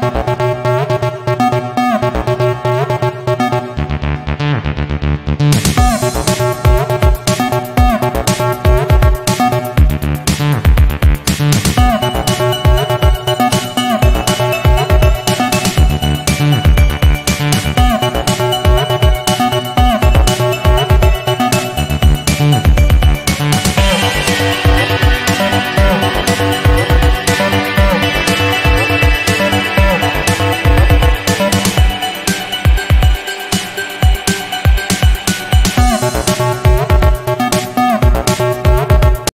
Música